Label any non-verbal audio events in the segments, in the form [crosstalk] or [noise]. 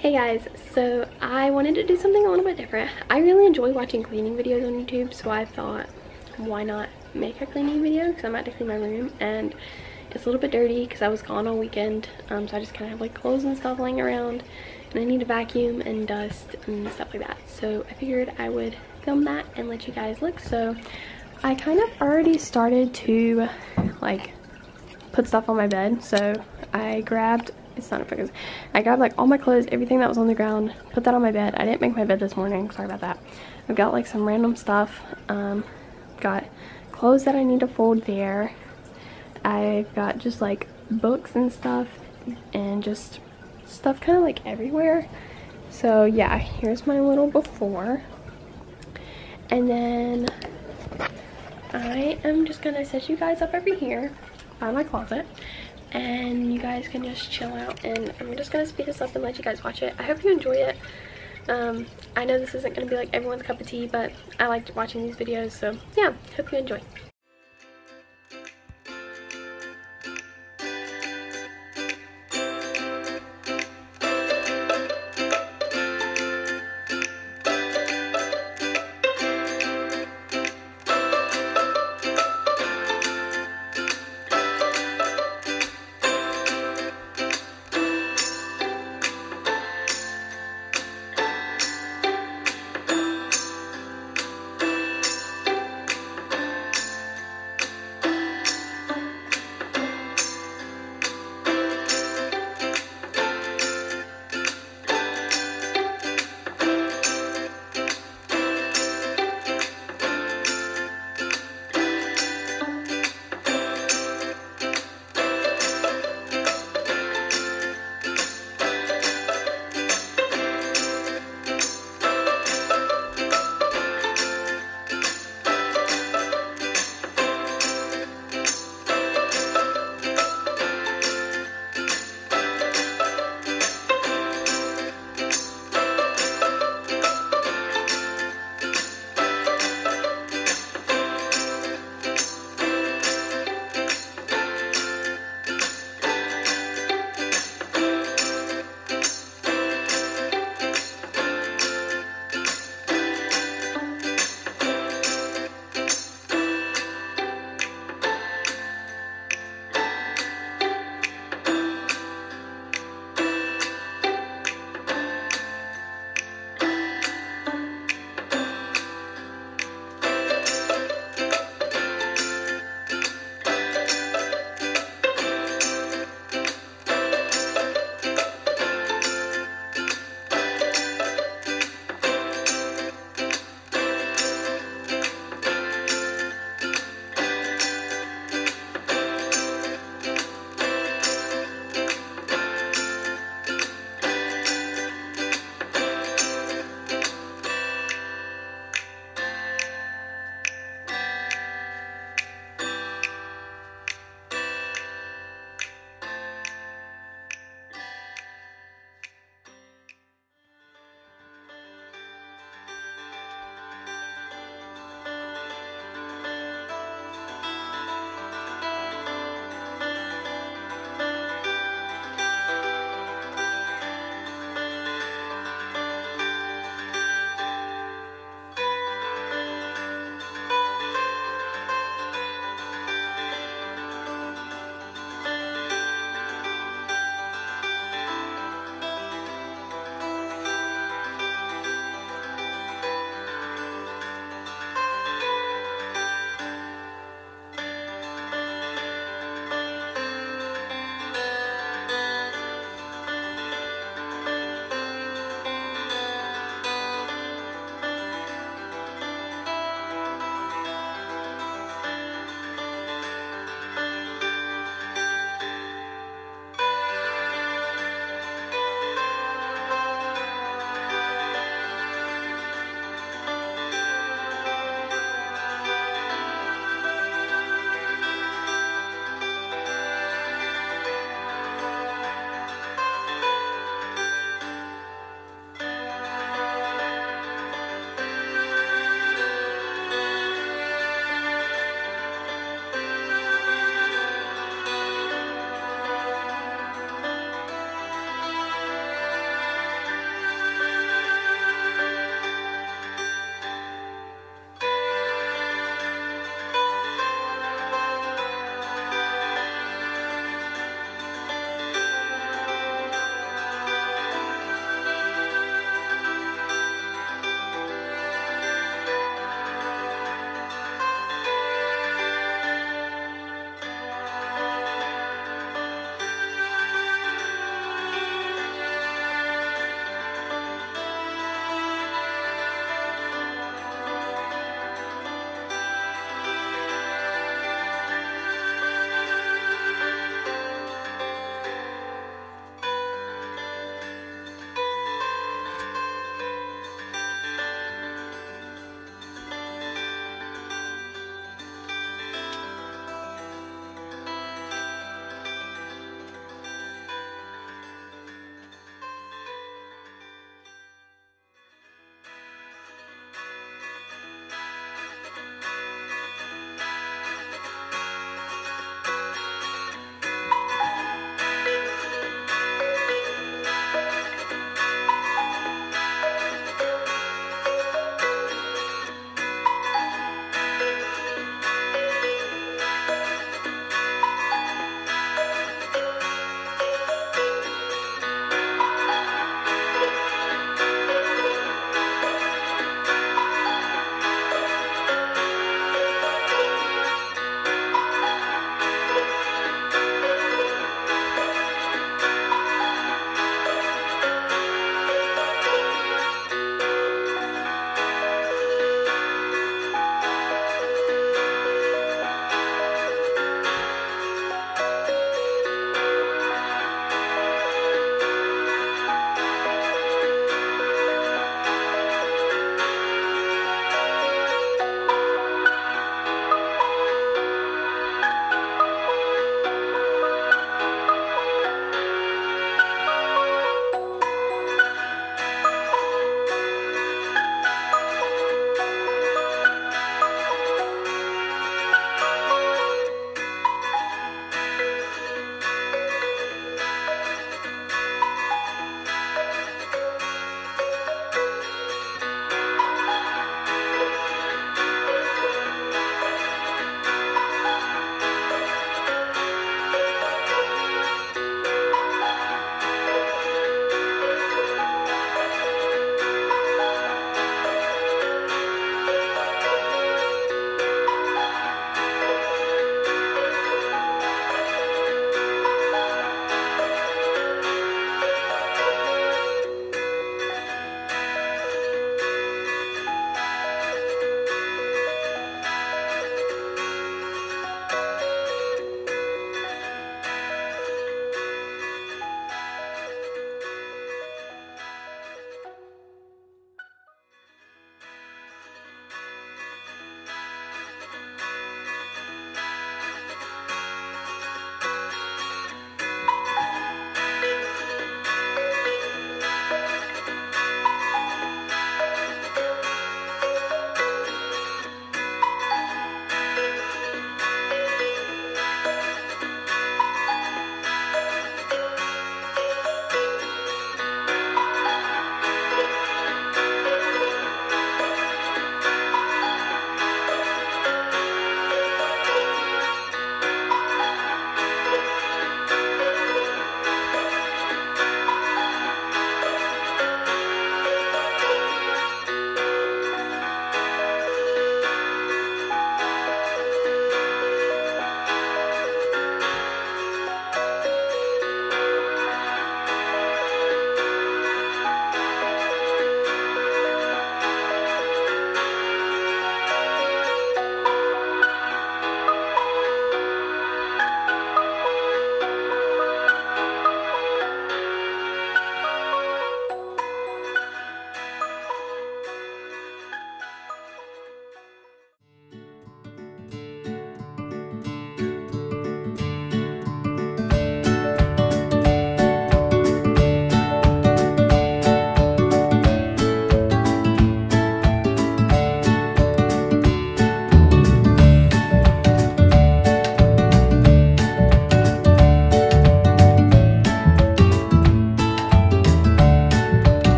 Hey guys, so I wanted to do something a little bit different. I really enjoy watching cleaning videos on YouTube, so I thought, why not make a cleaning video? Because I'm about to clean my room, and it's a little bit dirty because I was gone all weekend, um, so I just kind of have like clothes and stuff laying around, and I need to vacuum and dust and stuff like that. So I figured I would film that and let you guys look. So I kind of already started to like put stuff on my bed, so I grabbed it's not a focus. I grabbed like all my clothes, everything that was on the ground, put that on my bed. I didn't make my bed this morning, sorry about that. I've got like some random stuff. Um, got clothes that I need to fold there. I've got just like books and stuff and just stuff kind of like everywhere. So yeah, here's my little before. And then I am just gonna set you guys up over here by my closet and you guys can just chill out and I'm just gonna speed this up and let you guys watch it. I hope you enjoy it. Um, I know this isn't gonna be like everyone's cup of tea, but I liked watching these videos, so yeah, hope you enjoy.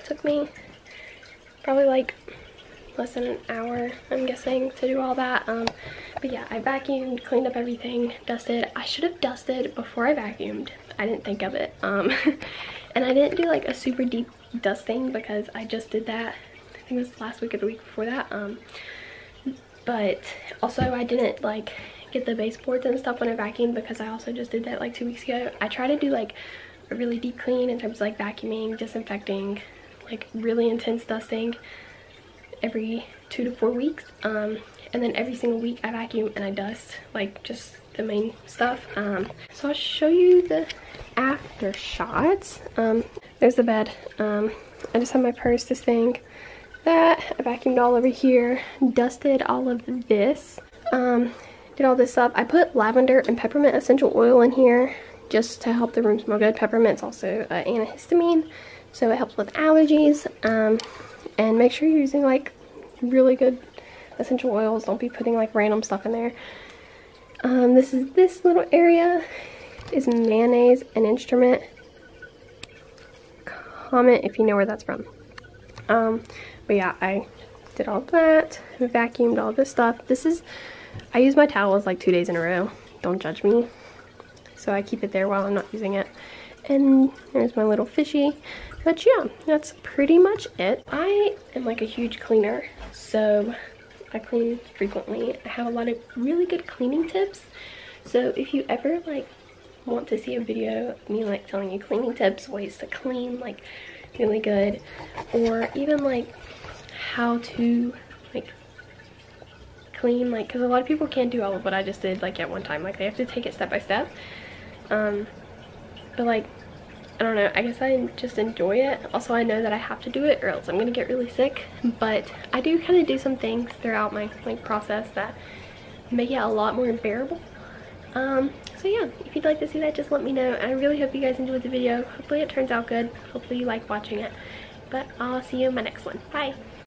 That took me. Probably like less than an hour, I'm guessing, to do all that. Um, but yeah, I vacuumed, cleaned up everything, dusted. I should have dusted before I vacuumed. I didn't think of it. Um, [laughs] and I didn't do like a super deep dusting because I just did that. I think it was last week or the week before that. Um, but also I didn't like get the baseboards and stuff when I vacuumed because I also just did that like two weeks ago. I try to do like a really deep clean in terms of like vacuuming, disinfecting, like really intense dusting every two to four weeks. Um, and then every single week I vacuum and I dust like just the main stuff. Um, so I'll show you the after shots. Um, there's the bed. Um, I just have my purse, this thing, that. I vacuumed all over here, dusted all of this, um, did all this up. I put lavender and peppermint essential oil in here just to help the room smell good. Peppermint's also uh, antihistamine, so it helps with allergies. Um, and make sure you're using like really good essential oils. Don't be putting like random stuff in there. Um, this is this little area is mayonnaise an instrument. Comment if you know where that's from. Um, but yeah, I did all that, vacuumed all this stuff. This is, I use my towels like two days in a row. Don't judge me. So I keep it there while I'm not using it. And there's my little fishy. But yeah, that's pretty much it. I am like a huge cleaner, so I clean frequently. I have a lot of really good cleaning tips. So if you ever like want to see a video of me like telling you cleaning tips, ways to clean like really good, or even like how to like clean like because a lot of people can't do all of what I just did like at one time like they have to take it step by step um but like I don't know, I guess I just enjoy it. Also, I know that I have to do it or else I'm gonna get really sick. [laughs] But I do kind of do some things throughout my like process that make it a lot more bearable. Um, so yeah, if you'd like to see that, just let me know. I really hope you guys enjoyed the video. Hopefully it turns out good. Hopefully you like watching it. But I'll see you in my next one. Bye!